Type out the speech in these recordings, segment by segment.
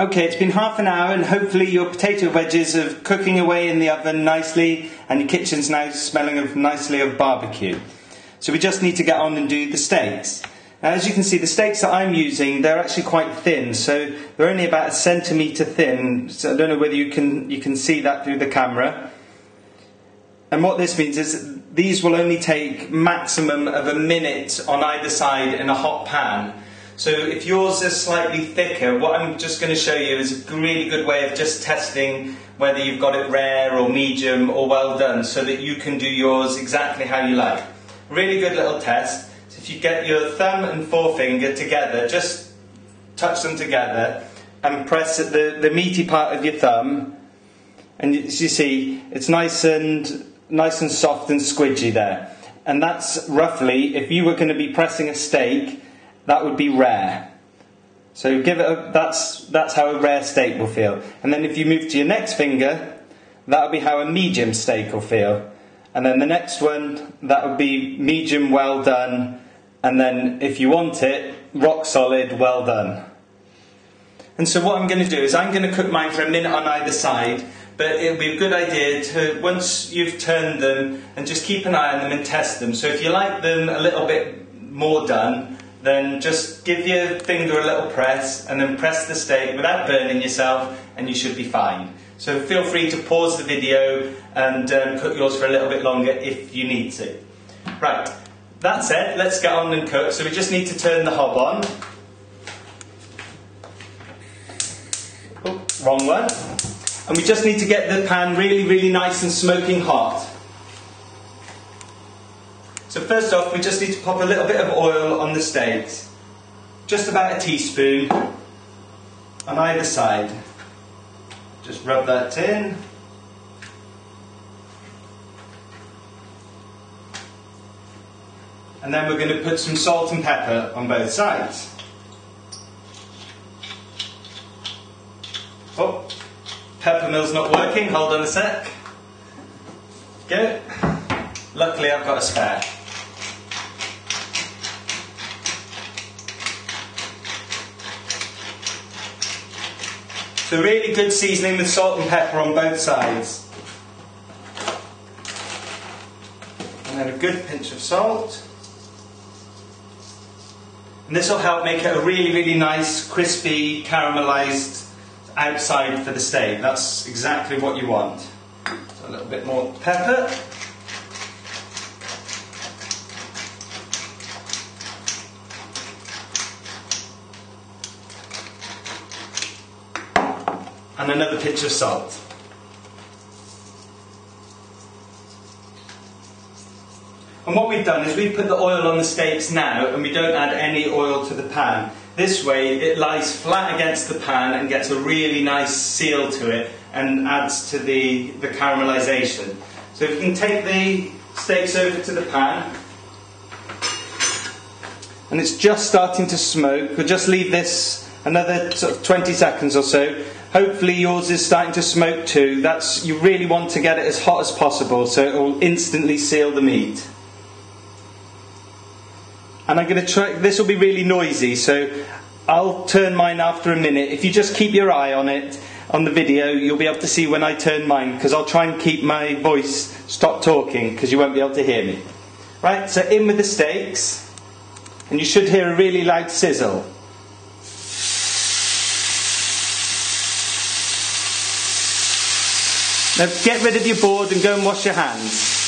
Okay, it's been half an hour and hopefully your potato wedges are cooking away in the oven nicely and your kitchen's now smelling of nicely of barbecue. So we just need to get on and do the steaks. Now, as you can see, the steaks that I'm using, they're actually quite thin, so they're only about a centimetre thin. So I don't know whether you can, you can see that through the camera. And what this means is these will only take maximum of a minute on either side in a hot pan. So if yours is slightly thicker, what I'm just going to show you is a really good way of just testing whether you've got it rare or medium or well done so that you can do yours exactly how you like. Really good little test. So if you get your thumb and forefinger together, just touch them together and press the, the meaty part of your thumb and as you see, it's nice and nice and soft and squidgy there. And that's roughly, if you were going to be pressing a steak, that would be rare. So give it a, that's, that's how a rare steak will feel. And then if you move to your next finger, that would be how a medium steak will feel. And then the next one, that would be medium well done. And then if you want it, rock solid well done. And so what I'm going to do is I'm going to cook mine for a minute on either side. But it would be a good idea to, once you've turned them, and just keep an eye on them and test them. So if you like them a little bit more done, then just give your finger a little press and then press the steak without burning yourself and you should be fine. So feel free to pause the video and um, cook yours for a little bit longer if you need to. Right, that said, let's get on and cook. So we just need to turn the hob on. Oh, wrong one. And we just need to get the pan really, really nice and smoking hot. So first off, we just need to pop a little bit of oil on the steaks. Just about a teaspoon on either side. Just rub that in. And then we're going to put some salt and pepper on both sides. Oh, pepper mill's not working, hold on a sec. Go. Luckily I've got a spare. So really good seasoning with salt and pepper on both sides. And then a good pinch of salt. And this will help make it a really, really nice, crispy, caramelized outside for the steak. That's exactly what you want. So a little bit more pepper. And another pinch of salt. And what we've done is we've put the oil on the steaks now and we don't add any oil to the pan. This way it lies flat against the pan and gets a really nice seal to it and adds to the, the caramelization. So if you can take the steaks over to the pan and it's just starting to smoke, we'll just leave this another sort of 20 seconds or so Hopefully yours is starting to smoke too. That's you really want to get it as hot as possible so it will instantly seal the meat. And I'm going to try this will be really noisy so I'll turn mine after a minute. If you just keep your eye on it on the video, you'll be able to see when I turn mine because I'll try and keep my voice stop talking because you won't be able to hear me. Right, so in with the steaks and you should hear a really loud sizzle. Now get rid of your board and go and wash your hands.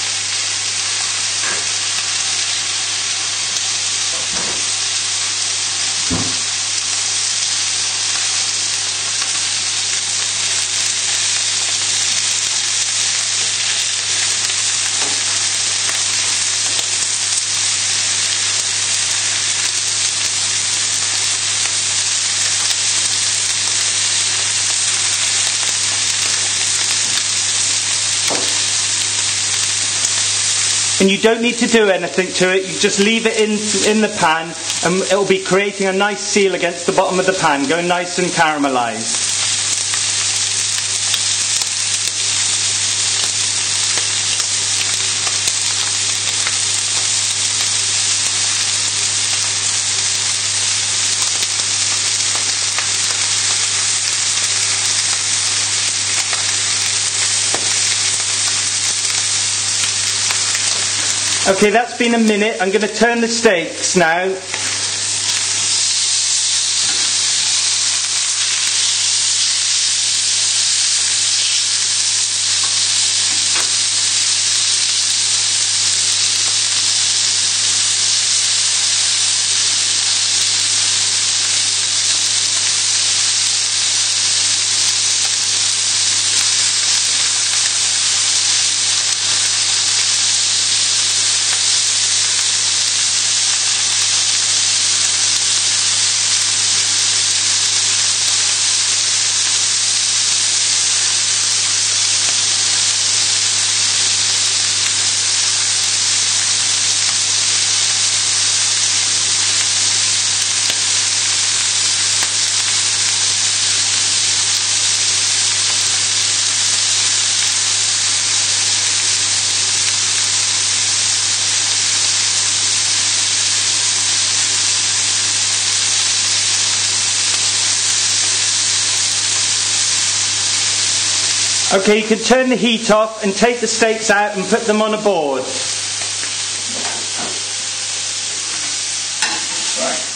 And you don't need to do anything to it. You just leave it in, in the pan and it'll be creating a nice seal against the bottom of the pan, going nice and caramelized. Okay, that's been a minute. I'm going to turn the steaks now. Okay, you can turn the heat off and take the steaks out and put them on a board. Right.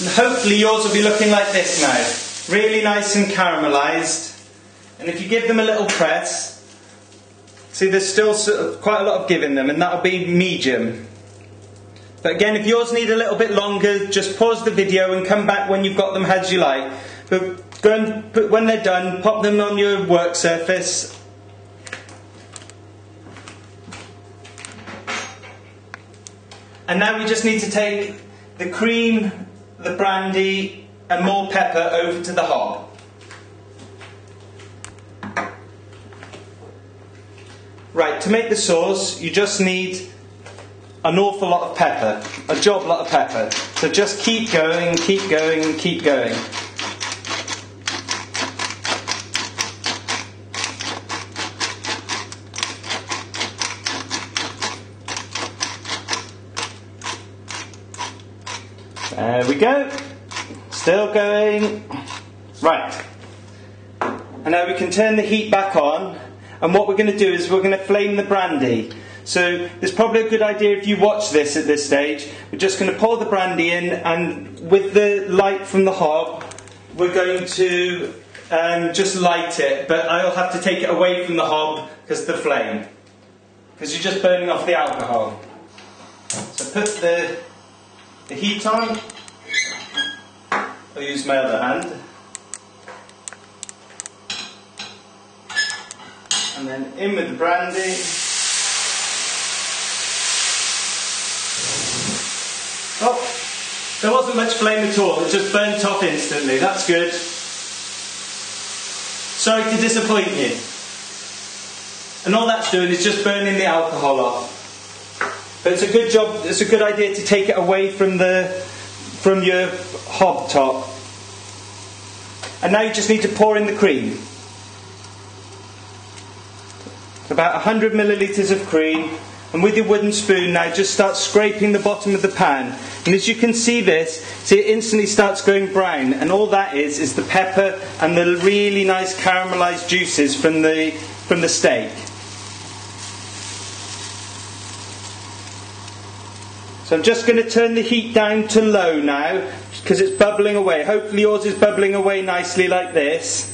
And hopefully yours will be looking like this now. Really nice and caramelised. And if you give them a little press, see there's still sort of uh, quite a lot of give in them and that'll be medium. But again, if yours need a little bit longer, just pause the video and come back when you've got them as you like. But Go and put, when they're done, pop them on your work surface. And now we just need to take the cream, the brandy, and more pepper over to the hob. Right, to make the sauce, you just need an awful lot of pepper, a job lot of pepper. So just keep going, keep going, keep going. There we go. Still going. Right. And now we can turn the heat back on. And what we're going to do is we're going to flame the brandy. So it's probably a good idea if you watch this at this stage. We're just going to pour the brandy in, and with the light from the hob, we're going to um, just light it. But I'll have to take it away from the hob because the flame, because you're just burning off the alcohol. So put the the heat on. I'll use my other hand. And then in with the brandy. Oh, there wasn't much flame at all, it just burnt off instantly. That's good. Sorry to disappoint you. And all that's doing is just burning the alcohol off. But it's a good job, it's a good idea to take it away from the from your hob top. And now you just need to pour in the cream. About 100 millilitres of cream. And with your wooden spoon now, just start scraping the bottom of the pan. And as you can see this, see it instantly starts going brown. And all that is, is the pepper and the really nice caramelised juices from the, from the steak. So I'm just going to turn the heat down to low now because it's bubbling away. Hopefully yours is bubbling away nicely like this.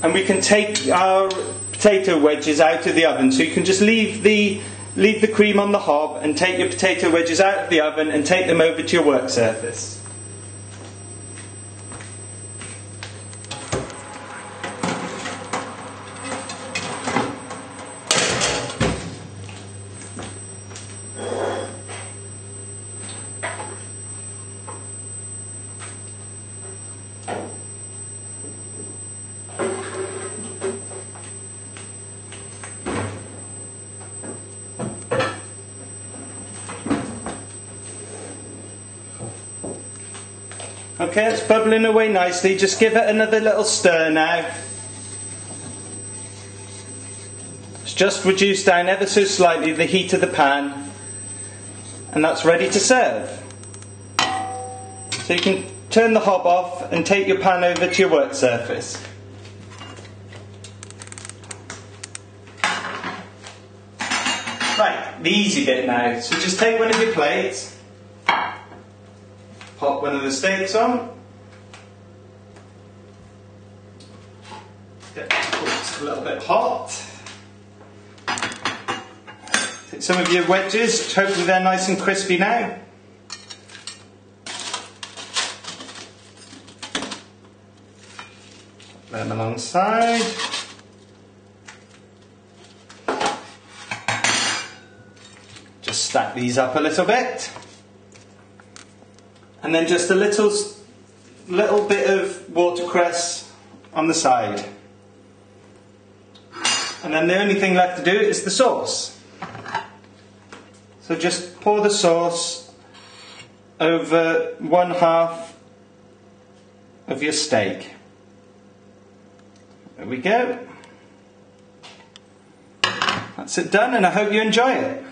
And we can take our potato wedges out of the oven. So you can just leave the leave the cream on the hob and take your potato wedges out of the oven and take them over to your work surface. Okay, it's bubbling away nicely. Just give it another little stir now. It's just reduced down ever so slightly the heat of the pan. And that's ready to serve. So you can turn the hob off and take your pan over to your work surface. Right, the easy bit now. So just take one of your plates, pop one of the steaks on. Get a little bit hot. Take some of your wedges, hopefully they're nice and crispy now. them alongside. Just stack these up a little bit. And then just a little, little bit of watercress on the side. And then the only thing left to do is the sauce. So just pour the sauce over one half of your steak. There we go. That's it done, and I hope you enjoy it.